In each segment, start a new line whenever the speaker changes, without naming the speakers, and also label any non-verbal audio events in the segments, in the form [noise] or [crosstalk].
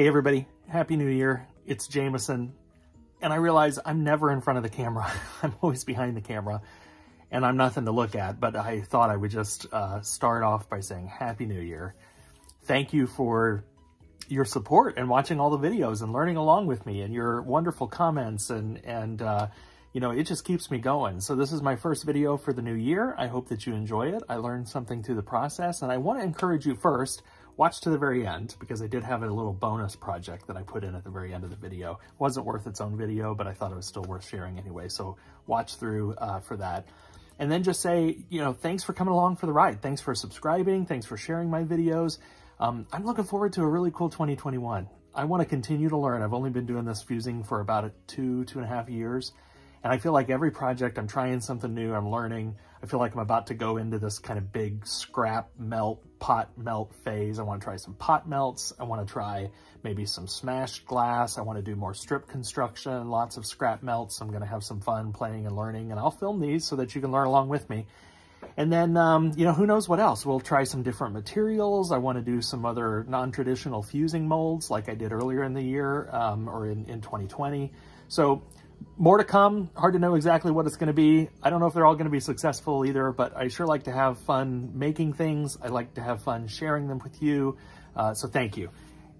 Hey everybody, Happy New Year. It's Jamaison. And I realize I'm never in front of the camera. [laughs] I'm always behind the camera and I'm nothing to look at, but I thought I would just uh, start off by saying Happy New Year. Thank you for your support and watching all the videos and learning along with me and your wonderful comments and, and uh, you know, it just keeps me going. So this is my first video for the new year. I hope that you enjoy it. I learned something through the process and I want to encourage you first watch to the very end because I did have a little bonus project that I put in at the very end of the video. It wasn't worth its own video, but I thought it was still worth sharing anyway. So watch through uh, for that. And then just say, you know, thanks for coming along for the ride. Thanks for subscribing. Thanks for sharing my videos. Um, I'm looking forward to a really cool 2021. I want to continue to learn. I've only been doing this fusing for about two, two and a half years. And I feel like every project I'm trying something new, I'm learning. I feel like I'm about to go into this kind of big scrap melt, pot melt phase. I want to try some pot melts. I want to try maybe some smashed glass. I want to do more strip construction, lots of scrap melts. I'm going to have some fun playing and learning and I'll film these so that you can learn along with me. And then, um, you know, who knows what else? We'll try some different materials. I want to do some other non-traditional fusing molds like I did earlier in the year um, or in, in 2020. So more to come. Hard to know exactly what it's going to be. I don't know if they're all going to be successful either, but I sure like to have fun making things. I like to have fun sharing them with you. Uh, so thank you.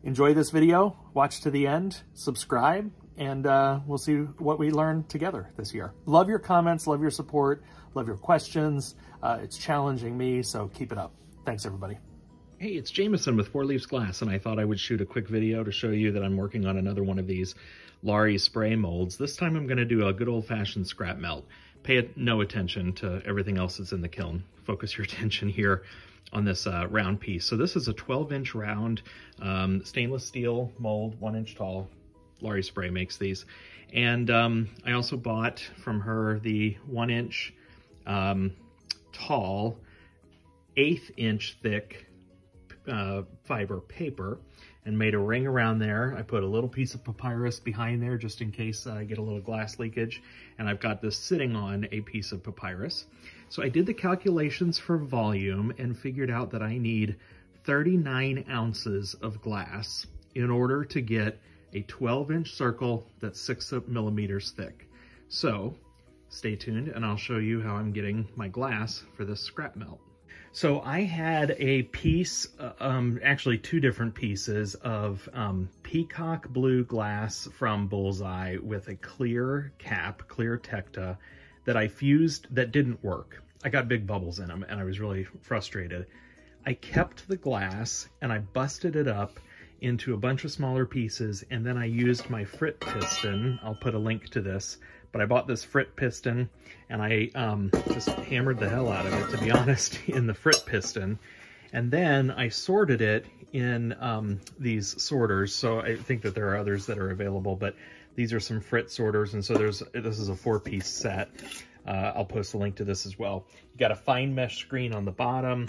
Enjoy this video, watch to the end, subscribe, and uh, we'll see what we learn together this year. Love your comments, love your support, love your questions. Uh, it's challenging me, so keep it up. Thanks, everybody.
Hey, it's Jamaison with Four Leaves Glass, and I thought I would shoot a quick video to show you that I'm working on another one of these Laurie Spray molds. This time I'm going to do a good old-fashioned scrap melt. Pay no attention to everything else that's in the kiln. Focus your [laughs] attention here on this uh, round piece. So this is a 12-inch round um, stainless steel mold, one inch tall. Laurie Spray makes these. And um, I also bought from her the one inch um, tall, eighth inch thick uh, fiber paper and made a ring around there. I put a little piece of Papyros behind there just in case I get a little glass leakage. And I've got this sitting on a piece of Papyros. So I did the calculations for volume and figured out that I need 39 ounces of glass in order to get a 12 inch circle that's six millimeters thick. So stay tuned and I'll show you how I'm getting my glass for this scrap melt. So I had a piece, uh, um, actually two different pieces of um, peacock blue glass from Bullseye with a clear cap, clear Tekta, that I fused that didn't work. I got big bubbles in them and I was really frustrated. I kept the glass and I busted it up into a bunch of smaller pieces and then I used my frit piston, I'll put a link to this, but I bought this frit piston and I um, just hammered the hell out of it, to be [laughs] honest, in the frit piston. And then I sorted it in um, these sorters. So I think that there are others that are available, but these are some frit sorters. And so there's this is a four-piece set. Uh, I'll post a link to this as well. You got a fine mesh screen on the bottom,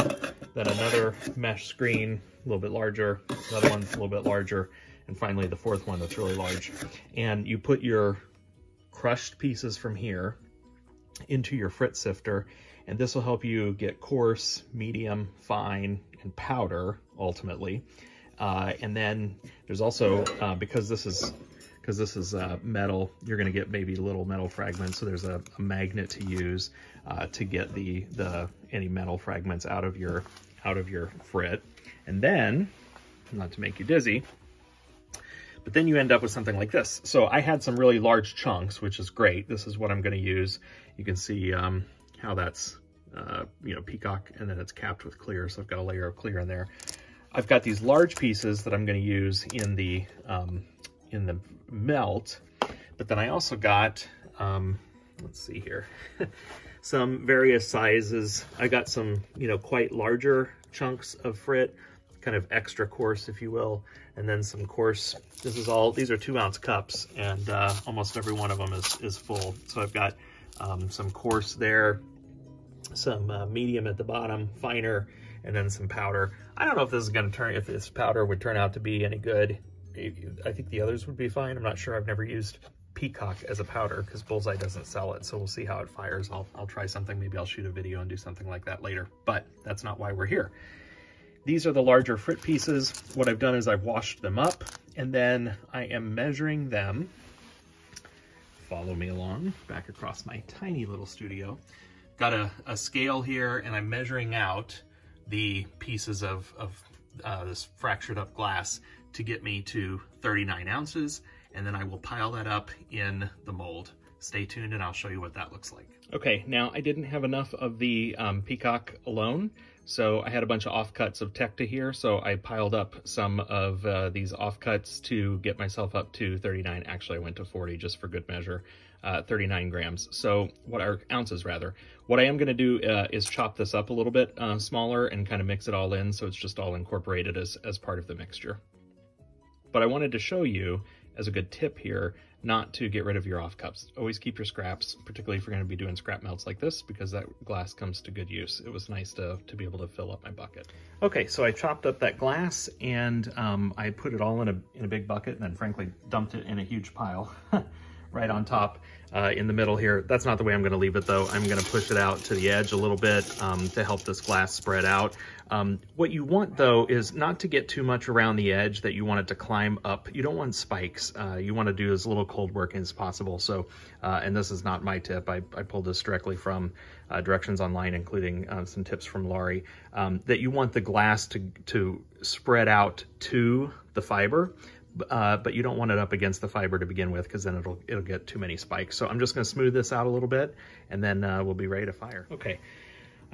then another mesh screen, a little bit larger, another one a little bit larger, and finally the fourth one that's really large. And you put your crushed pieces from here into your frit sifter, and this will help you get coarse, medium, fine, and powder, ultimately. Uh, and then there's also, uh, because this is because this is uh, metal, you're going to get maybe little metal fragments. So there's a, a magnet to use uh, to get the the any metal fragments out of your out of your frit. And then, not to make you dizzy, but then you end up with something like this. So I had some really large chunks, which is great. This is what I'm going to use. You can see um, how that's, uh, you know, peacock, and then it's capped with clear. So I've got a layer of clear in there. I've got these large pieces that I'm going to use in the um, in the melt, but then I also got, um, let's see here, [laughs] some various sizes. I got some, you know, quite larger chunks of frit kind of extra coarse, if you will, and then some coarse. This is all, these are two ounce cups, and uh, almost every one of them is, is full. So I've got um, some coarse there, some uh, medium at the bottom, finer, and then some powder. I don't know if this is going to turn, if this powder would turn out to be any good. I think the others would be fine. I'm not sure. I've never used Peacock as a powder because Bullseye doesn't sell it. So we'll see how it fires. I'll, I'll try something. Maybe I'll shoot a video and do something like that later. But that's not why we're here. These are the larger frit pieces. What I've done is I've washed them up and then I am measuring them. Follow me along back across my tiny little studio. Got a, a scale here and I'm measuring out the pieces of, of uh, this fractured up glass to get me to 39 ounces and then I will pile that up in the mold. Stay tuned and I'll show you what that looks like. Okay, now I didn't have enough of the um, peacock alone, so I had a bunch of offcuts of Tekta here, so I piled up some of uh, these offcuts to get myself up to 39. Actually, I went to 40 just for good measure, uh, 39 grams. So what are ounces rather? What I am gonna do uh, is chop this up a little bit uh, smaller and kind of mix it all in so it's just all incorporated as, as part of the mixture. But I wanted to show you as a good tip here, not to get rid of your off cups. Always keep your scraps, particularly if you're gonna be doing scrap melts like this, because that glass comes to good use. It was nice to, to be able to fill up my bucket. Okay, so I chopped up that glass and um, I put it all in a, in a big bucket and then frankly dumped it in a huge pile [laughs] right on top uh, in the middle here. That's not the way I'm gonna leave it though. I'm gonna push it out to the edge a little bit um, to help this glass spread out. Um, what you want though is not to get too much around the edge that you want it to climb up. You don't want spikes. Uh, you want to do as little cold working as possible. So, uh, and this is not my tip. I, I pulled this directly from uh, directions online, including uh, some tips from Laurie, um, that you want the glass to, to spread out to the fiber. Uh, but you don't want it up against the fiber to begin with because then it'll it'll get too many spikes. So I'm just going to smooth this out a little bit and then uh, we'll be ready to fire. Okay,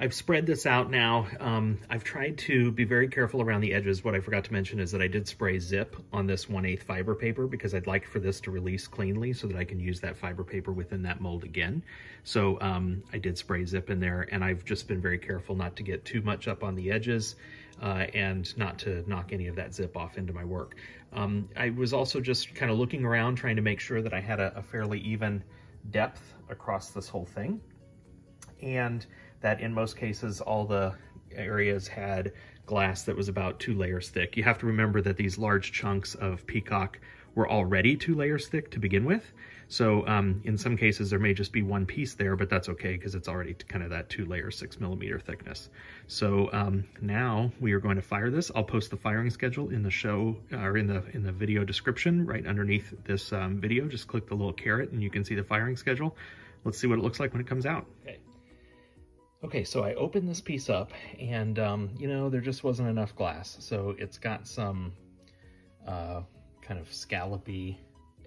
I've spread this out now. Um, I've tried to be very careful around the edges. What I forgot to mention is that I did spray ZYP on this 1 8 fiber paper because I'd like for this to release cleanly so that I can use that fiber paper within that mold again. So um, I did spray ZYP in there and I've just been very careful not to get too much up on the edges uh, and not to knock any of that ZYP off into my work. Um, I was also just kind of looking around trying to make sure that I had a, a fairly even depth across this whole thing. And that in most cases all the areas had glass that was about two layers thick. You have to remember that these large chunks of peacock were already two layers thick to begin with. So um, in some cases there may just be one piece there, but that's okay because it's already kind of that two layer six millimeter thickness. So um, now we are going to fire this. I'll post the firing schedule in the show or in the in the video description right underneath this um, video. Just click the little caret and you can see the firing schedule. Let's see what it looks like when it comes out. Okay. Okay, so I opened this piece up and, um, you know, there just wasn't enough glass. So it's got some uh, kind of scallopy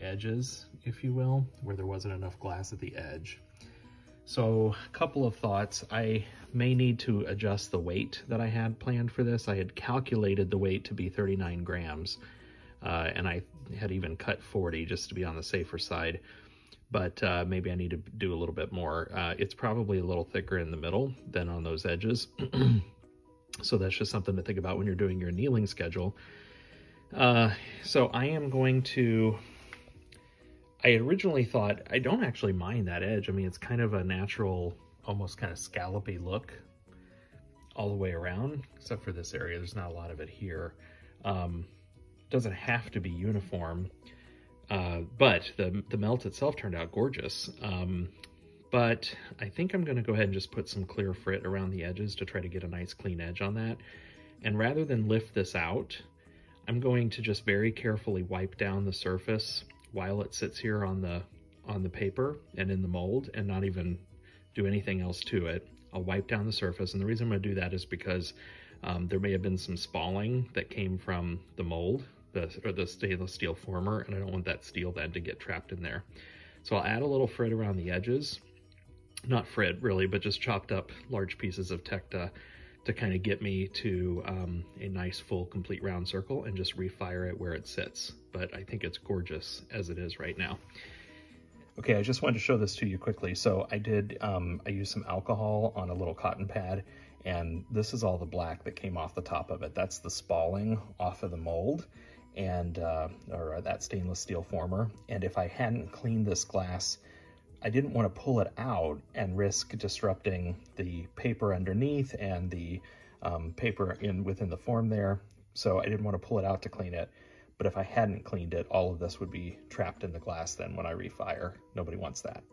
edges, if you will, where there wasn't enough glass at the edge. So a couple of thoughts. I may need to adjust the weight that I had planned for this. I had calculated the weight to be 39 grams, uh, and I had even cut 40 just to be on the safer side but uh, maybe I need to do a little bit more. Uh, it's probably a little thicker in the middle than on those edges. [clears throat] so that's just something to think about when you're doing your annealing schedule. Uh, so I am going to, I originally thought, I don't actually mind that edge. I mean, it's kind of a natural, almost kind of scallopy look all the way around, except for this area. There's not a lot of it here. Um, doesn't have to be uniform. Uh, but the, the melt itself turned out gorgeous. Um, but I think I'm gonna go ahead and just put some clear frit around the edges to try to get a nice clean edge on that. And rather than lift this out, I'm going to just very carefully wipe down the surface while it sits here on the on the paper and in the mold and not even do anything else to it. I'll wipe down the surface. And the reason I'm gonna do that is because um, there may have been some spalling that came from the mold the, or the stainless steel former, and I don't want that steel then to get trapped in there. So I'll add a little frit around the edges, not frit really, but just chopped up large pieces of Tekta to kind of get me to um, a nice full complete round circle and just refire it where it sits. But I think it's gorgeous as it is right now. Okay, I just wanted to show this to you quickly. So I did, um, I used some alcohol on a little cotton pad and this is all the black that came off the top of it. That's the spalling off of the mold and uh, or that stainless steel former. And if I hadn't cleaned this glass, I didn't want to pull it out and risk disrupting the paper underneath and the um, paper in within the form there. So I didn't want to pull it out to clean it. But if I hadn't cleaned it, all of this would be trapped in the glass then when I refire. Nobody wants that.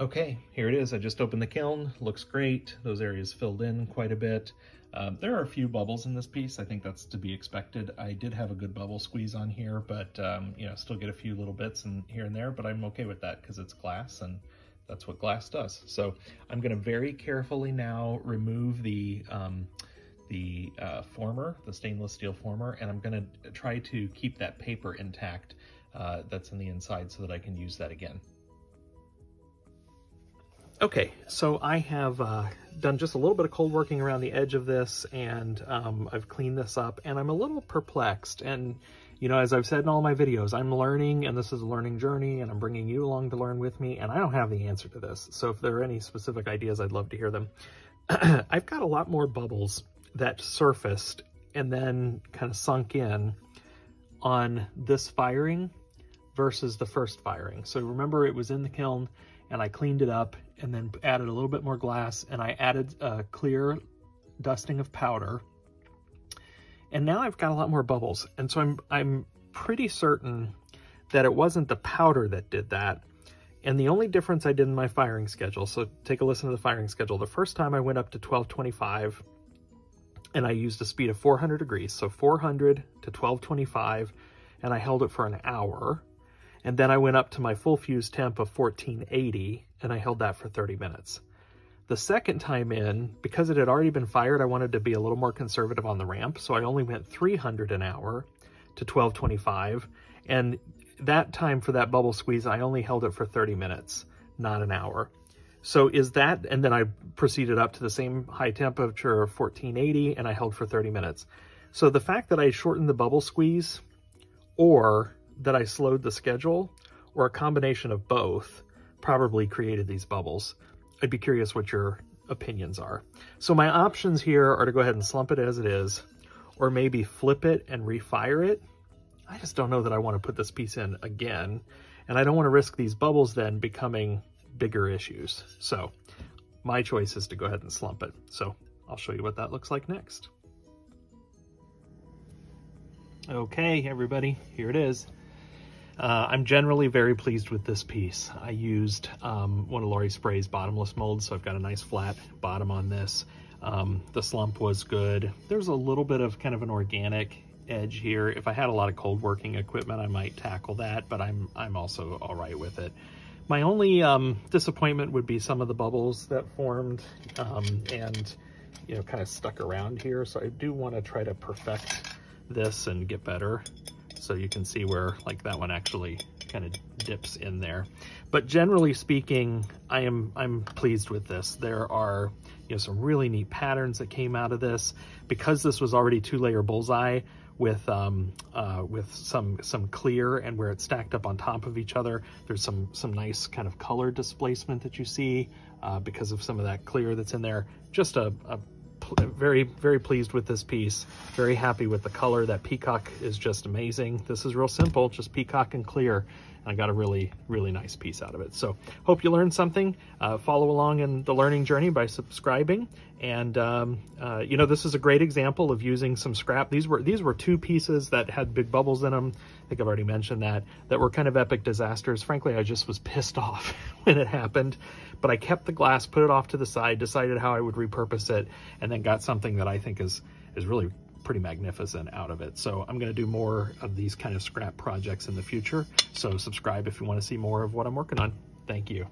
Okay, here it is. I just opened the kiln. Looks great. Those areas filled in quite a bit. Um, there are a few bubbles in this piece. I think that's to be expected. I did have a good bubble squeeze on here, but um, you know, still get a few little bits and here and there, but I'm okay with that because it's glass and that's what glass does. So I'm gonna very carefully now remove the um, the uh, former, the stainless steel former, and I'm gonna try to keep that paper intact uh, that's in the inside so that I can use that again. Okay, so I have uh, done just a little bit of cold working around the edge of this and um, I've cleaned this up and I'm a little perplexed. And, you know, as I've said in all my videos, I'm learning and this is a learning journey and I'm bringing you along to learn with me and I don't have the answer to this. So if there are any specific ideas, I'd love to hear them. [clears throat] I've got a lot more bubbles that surfaced and then kind of sunk in on this firing versus the first firing. So remember it was in the kiln and I cleaned it up and then added a little bit more glass and I added a clear dusting of powder. And now I've got a lot more bubbles. And so I'm, I'm pretty certain that it wasn't the powder that did that. And the only difference I did in my firing schedule, so take a listen to the firing schedule. The first time I went up to 1225 and I used a speed of 400 degrees. So 400 to 1225 and I held it for an hour. And then I went up to my full fuse temp of 1480 and I held that for 30 minutes. The second time in, because it had already been fired, I wanted to be a little more conservative on the ramp. So I only went 300 an hour to 1225. And that time for that bubble squeeze, I only held it for 30 minutes, not an hour. So is that, and then I proceeded up to the same high temperature of 1480 and I held for 30 minutes. So the fact that I shortened the bubble squeeze or that I slowed the schedule or a combination of both probably created these bubbles. I'd be curious what your opinions are. So my options here are to go ahead and slump it as it is, or maybe flip it and refire it. I just don't know that I want to put this piece in again, and I don't want to risk these bubbles then becoming bigger issues. So my choice is to go ahead and slump it. So I'll show you what that looks like next. Okay, everybody, here it is. Uh, I'm generally very pleased with this piece. I used um, one of Laurie Spray's bottomless molds, so I've got a nice flat bottom on this. Um, the slump was good. There's a little bit of kind of an organic edge here. If I had a lot of cold working equipment, I might tackle that, but I'm, I'm also all right with it. My only um, disappointment would be some of the bubbles that formed um, and, you know, kind of stuck around here. So I do want to try to perfect this and get better so you can see where like that one actually kind of dips in there. But generally speaking, I am I'm pleased with this. There are you know some really neat patterns that came out of this because this was already two layer bullseye with um, uh, with some some clear and where it's stacked up on top of each other. There's some some nice kind of color displacement that you see uh, because of some of that clear that's in there. Just a, a very, very pleased with this piece. Very happy with the color. That peacock is just amazing. This is real simple, just peacock and clear. I got a really, really nice piece out of it. So hope you learned something. Uh, follow along in the learning journey by subscribing. And, um, uh, you know, this is a great example of using some scrap. These were, these were two pieces that had big bubbles in them. I think I've already mentioned that, that were kind of epic disasters. Frankly, I just was [laughs] pissed off [laughs] when it happened but I kept the glass, put it off to the side, decided how I would repurpose it, and then got something that I think is, is really pretty magnificent out of it. So I'm going to do more of these kind of scrap projects in the future. So subscribe if you want to see more of what I'm working on. Thank you.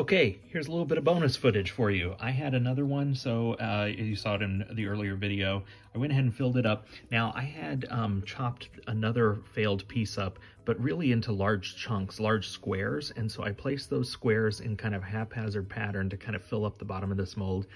Okay, here's a little bit of bonus footage for you. I had another one, so uh, you saw it in the earlier video. I went ahead and filled it up. Now, I had um, chopped another failed piece up, but really into large chunks, large squares, and so I placed those squares in kind of haphazard pattern to kind of fill up the bottom of this mold.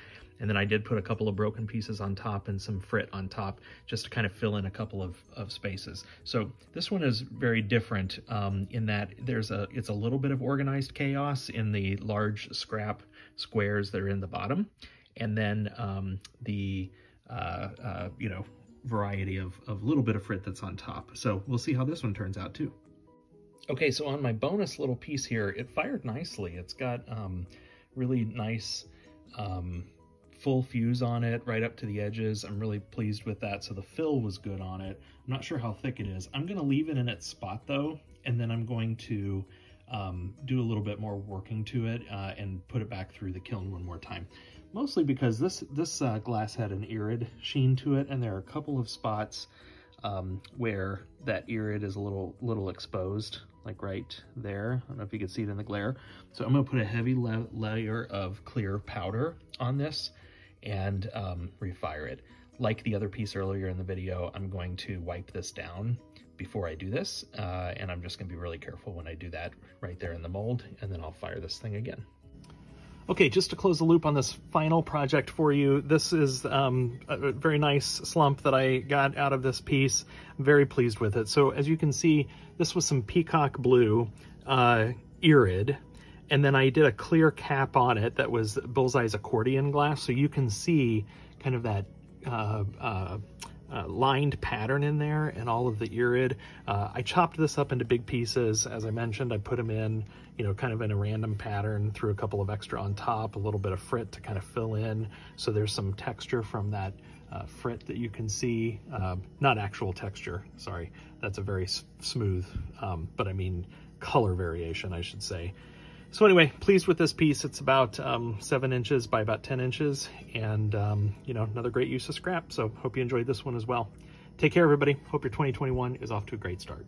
And then I did put a couple of broken pieces on top and some frit on top just to kind of fill in a couple of, of spaces. So this one is very different um, in that there's a it's a little bit of organized chaos in the large scrap squares that are in the bottom. And then um, the, uh, uh, you know, variety of a little bit of frit that's on top. So we'll see how this one turns out too. Okay, so on my bonus little piece here, it fired nicely. It's got um, really nice um, full fuse on it right up to the edges. I'm really pleased with that. So the fill was good on it. I'm not sure how thick it is. I'm going to leave it in its spot though, and then I'm going to um, do a little bit more working to it uh, and put it back through the kiln one more time. Mostly because this, this uh, glass had an irid sheen to it, and there are a couple of spots um, where that irid is a little little exposed, like right there. I don't know if you can see it in the glare. So I'm gonna put a heavy la layer of clear powder on this and um, refire it. Like the other piece earlier in the video, I'm going to wipe this down before I do this, uh, and I'm just gonna be really careful when I do that right there in the mold, and then I'll fire this thing again.
Okay, just to close the loop on this final project for you, this is um, a very nice slump that I got out of this piece. I'm very pleased with it. So as you can see, this was some peacock blue uh, irid, and then I did a clear cap on it that was Bullseye's accordion glass, so you can see kind of that uh, uh, uh, lined pattern in there and all of the irid. Uh, I chopped this up into big pieces. As I mentioned, I put them in, you know, kind of in a random pattern, threw a couple of extra on top, a little bit of frit to kind of fill in. So there's some texture from that uh, frit that you can see, uh, not actual texture, sorry. That's a very smooth, um, but I mean color variation, I should say. So anyway, pleased with this piece. It's about um, seven inches by about 10 inches and, um, you know, another great use of scrap. So hope you enjoyed this one as well. Take care, everybody. Hope your 2021 is off to a great start.